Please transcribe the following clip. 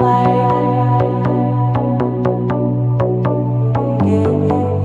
light. Give me